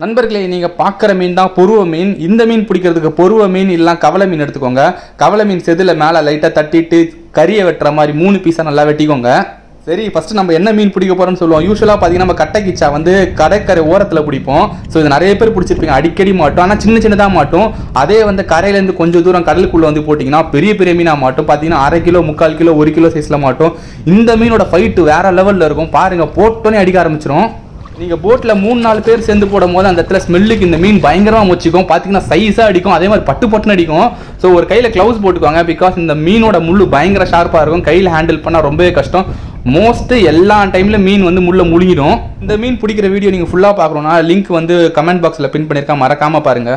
நண்பர்களே நீங்கள் பார்க்குற மீன் தான் பொருவ மீன். இந்த மீன் பிடிக்கிறதுக்கு பொருவ மீன் இல்லைனா கவலை மீன் எடுத்துக்கோங்க. கவலை மீன் செதில் மேலே லைட்டாக தட்டிட்டு கறியை வெட்டுற மாதிரி மூணு பீஸாக நல்லா வெட்டிக்கோங்க. சரி ஃபஸ்ட்டு நம்ம என்ன மீன் பிடிக்க போறோம்னு சொல்லுவோம். யூஸ்வலாக பார்த்தீங்கன்னா நம்ம கட்டை கிச்சா வந்து கடற்கரை ஓரத்தில் பிடிப்போம். ஸோ இது நிறைய பேர் பிடிச்சிருப்பீங்க. அடிக்கடி மாட்டோம். ஆனால் சின்ன சின்னதாக மாட்டோம். அதே வந்து கரையிலேருந்து கொஞ்சம் தூரம் கடலுக்குள்ளே வந்து போட்டிங்கன்னா பெரிய பெரிய மீனாக மாட்டோம். பார்த்தீங்கன்னா அரை கிலோ முக்கால் கிலோ ஒரு கிலோ சைஸில் மாட்டோம். இந்த மீனோட ஃபைட்டு வேறு லெவலில் இருக்கும். பாருங்கள் போட்டோன்னே அடிக்க ஆரம்பிச்சிடும் நீங்க போட்ல மூணு நாலு பேர் சேர்ந்து போடும் போது அந்த இடத்துல ஸ்மெல்லுக்கு இந்த மீன் பயங்கரமா முச்சிக்கும். பாத்தீங்கன்னா சைஸா அடிக்கும். அதே மாதிரி பட்டு பட்டுன்னு அடிக்கும். ஸோ ஒரு கையில கிளவுஸ் போட்டுக்குவாங்க. பிகாஸ் இந்த மீனோட முள்ளு பயங்கர ஷார்ப்பா இருக்கும். கையில ஹேண்டில் பண்ணா ரொம்பவே கஷ்டம். மோஸ்ட் எல்லா டைம்ல மீன் வந்து முள்ள முழுங்கிடும். இந்த மீன் பிடிக்கிற வீடியோ நீங்க ஃபுல்லா பார்க்கணும்னா லிங்க் வந்து கமெண்ட் பாக்ஸ்ல பின் பண்ணிருக்கா மறக்காம பாருங்க.